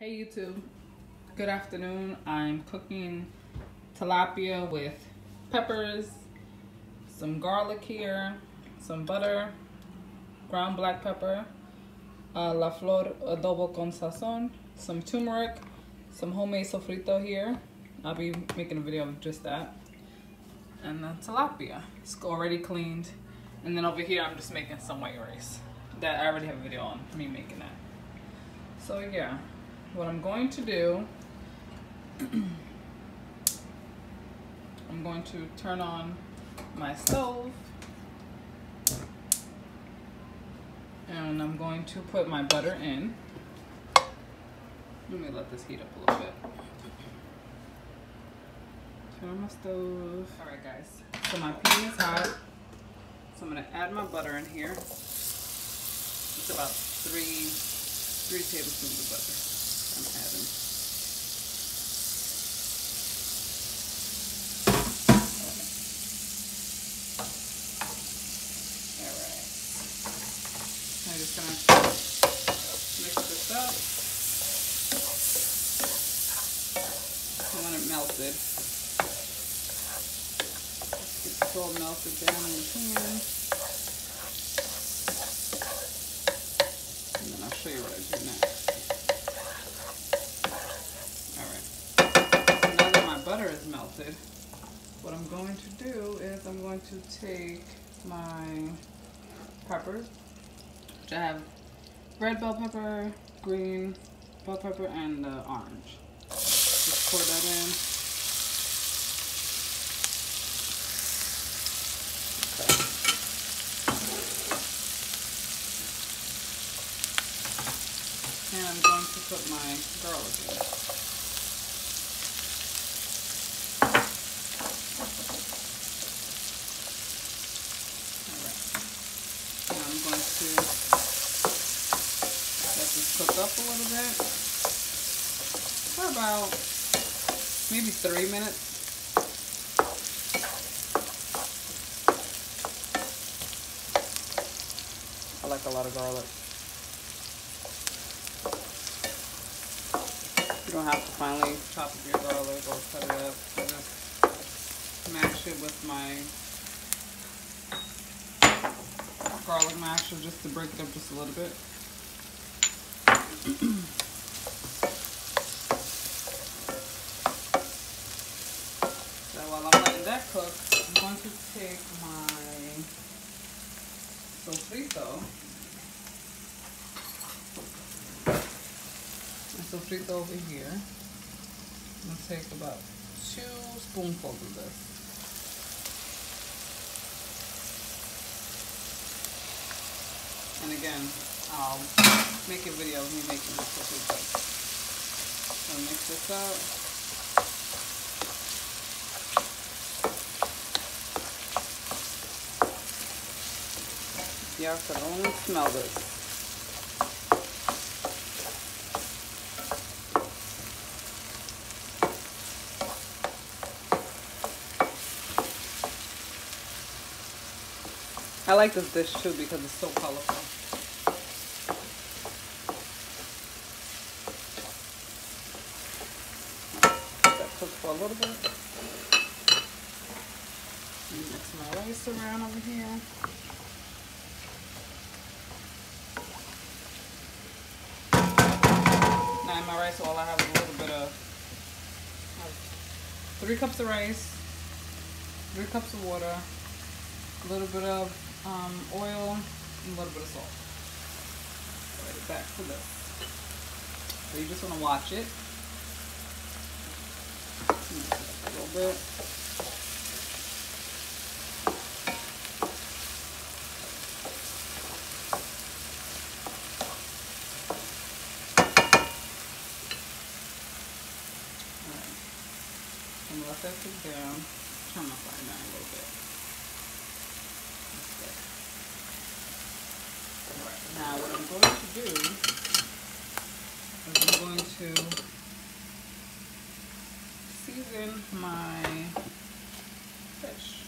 Hey YouTube, good afternoon. I'm cooking tilapia with peppers, some garlic here, some butter, ground black pepper, uh, La Flor adobo con sazon, some turmeric, some homemade sofrito here. I'll be making a video of just that. And the tilapia, it's already cleaned. And then over here, I'm just making some white rice that I already have a video on me making that. So yeah what I'm going to do, I'm going to turn on my stove and I'm going to put my butter in. Let me let this heat up a little bit. Turn on my stove. All right guys, so my pan is hot. So I'm gonna add my butter in here. It's about three, three tablespoons of butter. I'm adding. Alright. I'm just gonna mix this up. And when it melted, get this all melted down in the pan. And then I'll show you what I do next. butter is melted, what I'm going to do is I'm going to take my peppers, which I have red bell pepper, green bell pepper, and orange. Just pour that in. And I'm going to put my garlic in. cook up a little bit for about maybe three minutes. I like a lot of garlic. You don't have to finally chop up your garlic or cut it up. I just mash it with my garlic masher just to break it up just a little bit so while I'm letting that cook, I'm going to take my sofrito. My sofrito over here. I'm going to take about two spoonfuls of this. And again, I'll make a video of me making this cake. So mix this up. Y'all can only smell this. I like this dish too because it's so colorful. for a little bit. Mix my rice around over here. Rice all I have is a little bit of three cups of rice, three cups of water, a little bit of um, oil, and a little bit of salt. It back to this. So you just want to watch it a little bit. do is I'm going to season my fish.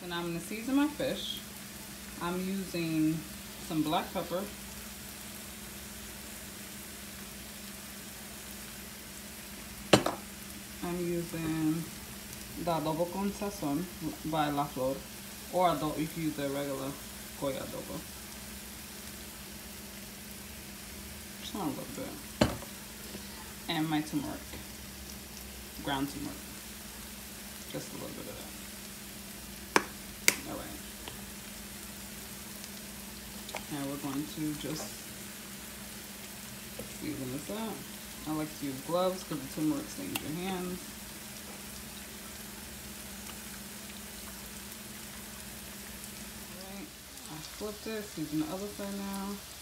So now I'm going to season my fish. I'm using some black pepper. I'm using the adobo con sazon by La Flor or adobo if you use the regular Goya adobo. A little bit. And my turmeric, ground turmeric. Just a little bit of that. All right. And we're going to just season this up. I like to use gloves because the turmeric stains your hands. Alright, I flipped it, season the other side now.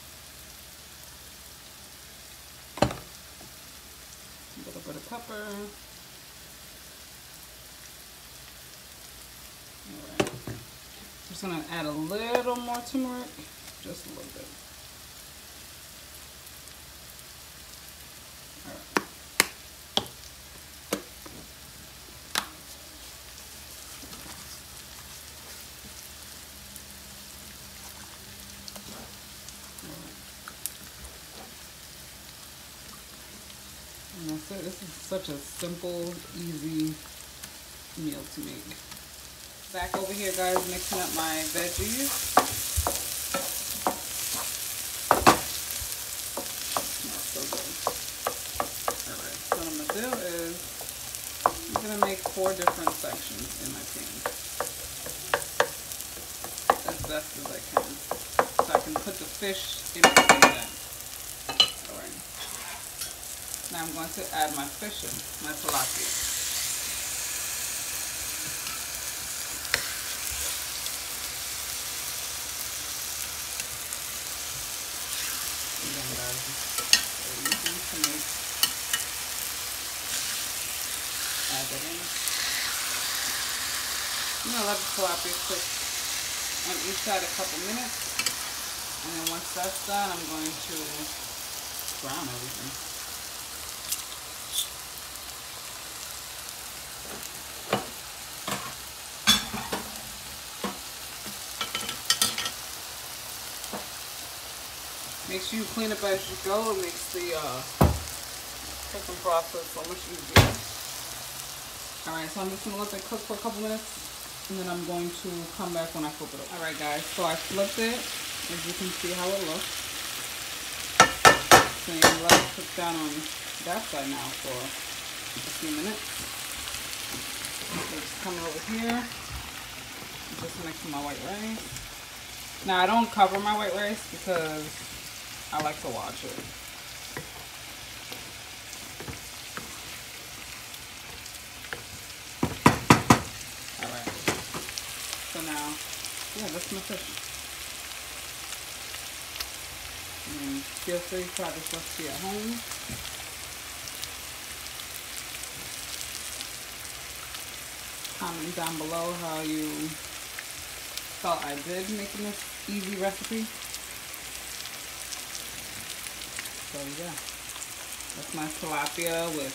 A little bit of pepper. Alright. I'm just gonna add a little more turmeric, just a little bit. And that's it. This is such a simple, easy meal to make. Back over here, guys, mixing up my veggies. So good. Alright, so what I'm going to do is I'm going to make four different sections in my pan. As best as I can. So I can put the fish in between them. Now I'm going to add my fish in, my tilapia. Very easy to. I'm let the tilapia cook on each side a couple minutes. And then once that's done, I'm going to brown everything. Make sure you clean up as you go. It makes the uh, cooking process so much easier. Alright, so I'm just going to let it cook for a couple minutes. And then I'm going to come back when I flip it up. Alright guys, so I flipped it. As you can see how it looks. So you let it cook down on that side now for a few minutes. So just coming over here. Just mixing my white rice. Now I don't cover my white rice because I like to watch it. Alright. So now, yeah, that's my fish. And feel free to try this recipe at home. Comment down below how you thought I did making this easy recipe. So yeah, that's my tilapia with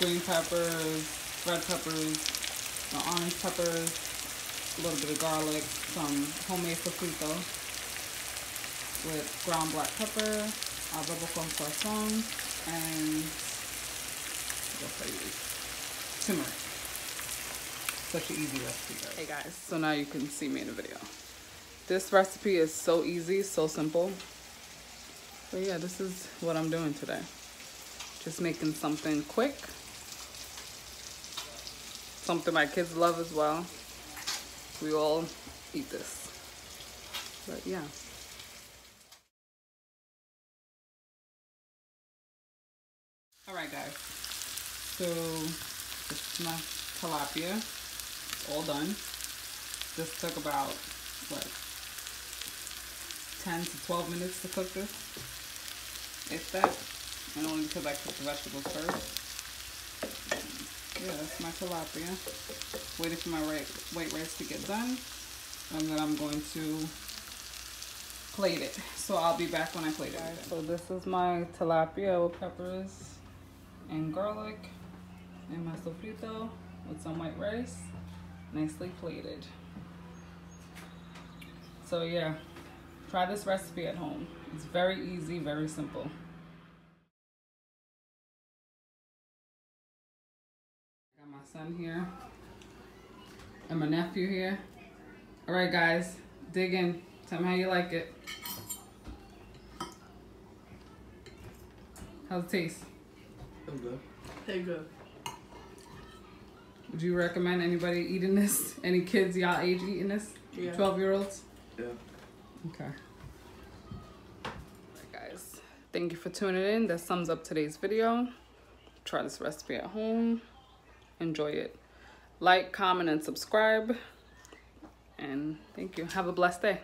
green peppers, red peppers, the orange peppers, a little bit of garlic, some homemade sofrito with ground black pepper, adobo con sazon, and what I use? Turmeric. Such an easy recipe, guys. Hey guys, so now you can see me in the video. This recipe is so easy, so simple. So yeah, this is what I'm doing today. Just making something quick. Something my kids love as well. We all eat this. But yeah. Alright guys. So this is my tilapia. It's all done. This took about what 10 to 12 minutes to cook this if that. And only because I cooked the vegetables first. Yeah, that's my tilapia. Waiting for my white rice to get done. And then I'm going to plate it. So I'll be back when I plate it. So this is my tilapia with peppers and garlic and my sofrito with some white rice. Nicely plated. So yeah, try this recipe at home. It's very easy, very simple. I got my son here and my nephew here. All right, guys, dig in. Tell me how you like it. How's it taste? I'm good. Hey, good. Would you recommend anybody eating this? Any kids y'all age eating this? Yeah. 12 year olds? Yeah. Okay. Thank you for tuning in. That sums up today's video. Try this recipe at home. Enjoy it. Like, comment, and subscribe. And thank you. Have a blessed day.